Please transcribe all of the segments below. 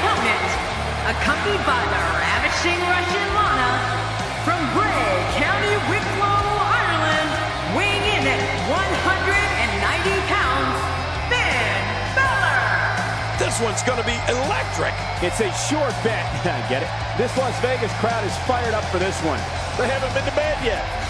opponent, accompanied by the ravishing Russian Lana, from Bray, County Wicklow, Ireland, weighing in at 190 pounds, Finn Balor. This one's going to be electric. It's a sure bet. Get it? This Las Vegas crowd is fired up for this one. They haven't been to bed yet.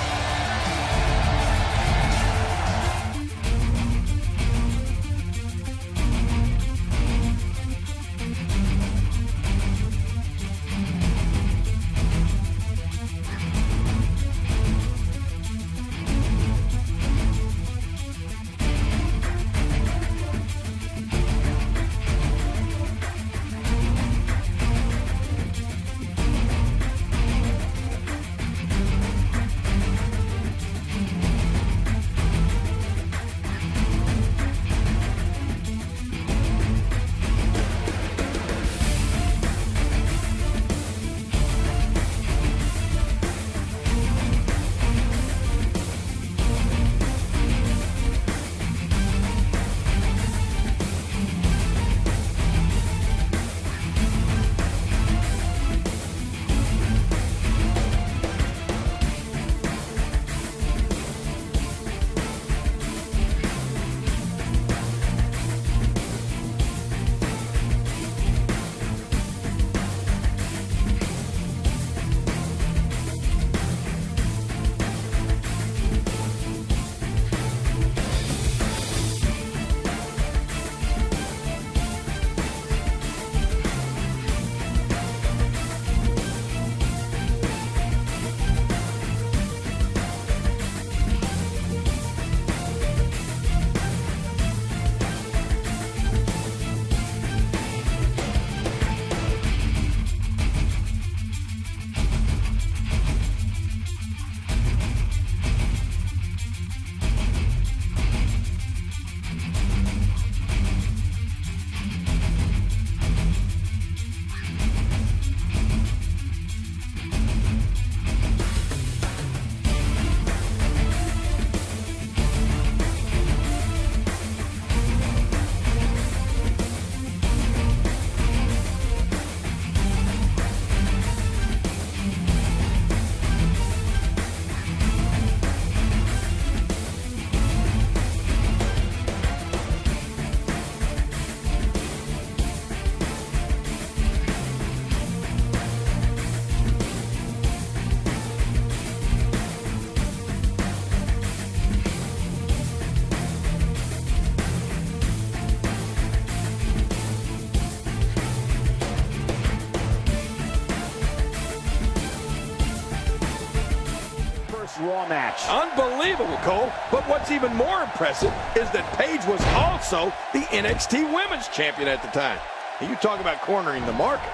Match. Unbelievable, Cole. But what's even more impressive is that Paige was also the NXT Women's Champion at the time. And you talk about cornering the market.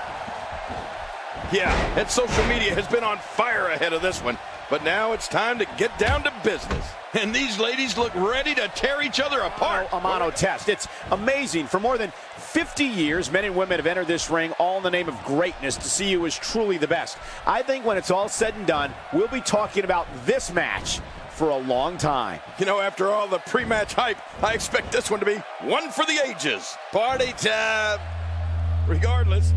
Yeah, and social media has been on fire ahead of this one. But now it's time to get down to business. And these ladies look ready to tear each other apart. Oh, Amano test. It's amazing. For more than 50 years, men and women have entered this ring all in the name of greatness to see who is truly the best. I think when it's all said and done, we'll be talking about this match for a long time. You know, after all the pre-match hype, I expect this one to be one for the ages. Party time. Regardless,